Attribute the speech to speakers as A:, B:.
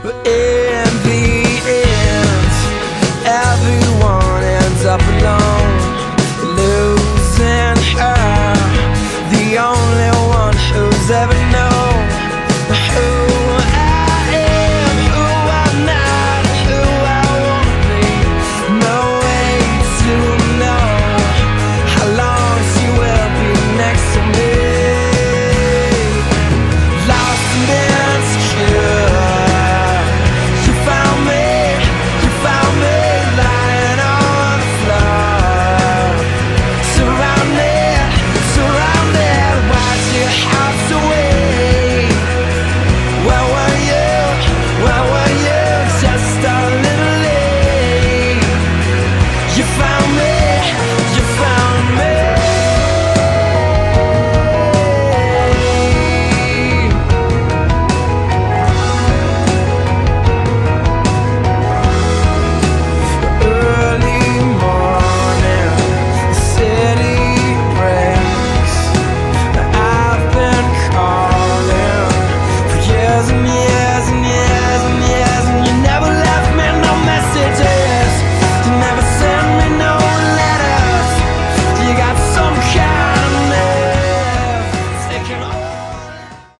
A: but